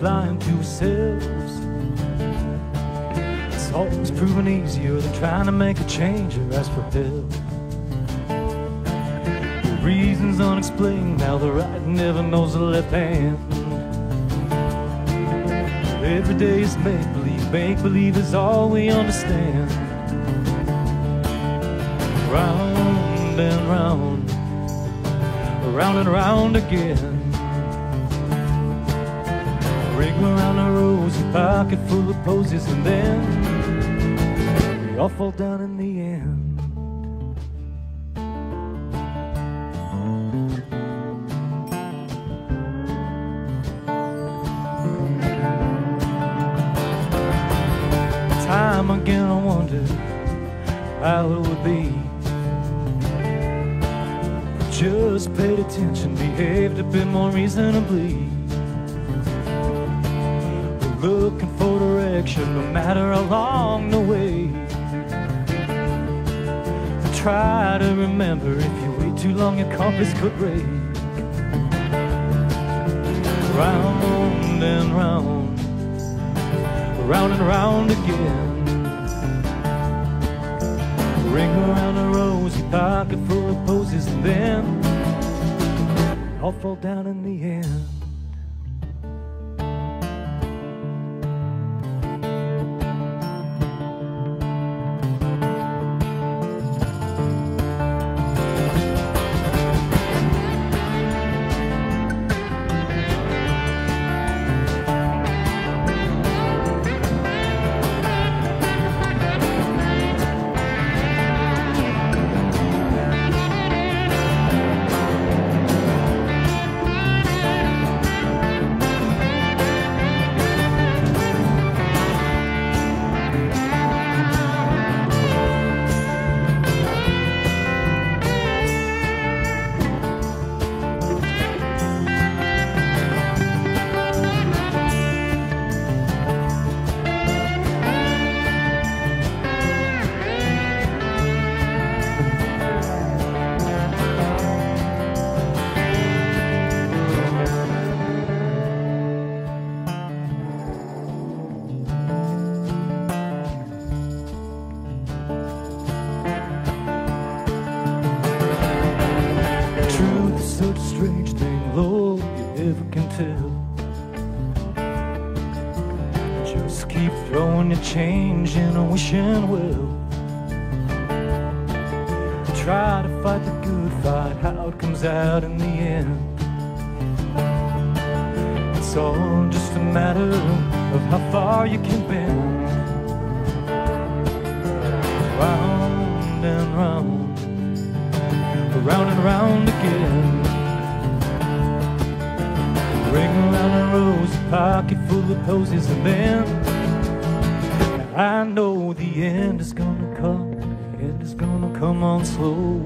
lying to ourselves. It's always proven easier than trying to make a change or ask for help. The reasons unexplained, now the right never knows the left hand. Every day is make believe, make believe is all we understand. Round and round, round and round again. Ring around a rosy pocket full of posies, and then we all fall down in the end. Time again, I wonder how it would be. Just paid attention, behaved a bit more reasonably. Looking for direction, no matter how long the way. Try to remember if you wait too long, your compass could break. Round and round, round and round again. Ring around a rosy pocket full of posies, and then I'll fall down in the end. Just keep throwing your change in a wishing well. Try to fight the good fight, how it comes out in the end. It's all just a matter of how far you can bend. Round and round round and round again. Ring around a rosy pocket full of posies, and then I know the end is gonna come. The end is gonna come on slow.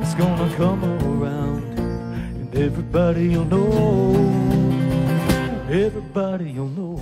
It's gonna come around, and everybody will know. Everybody will know.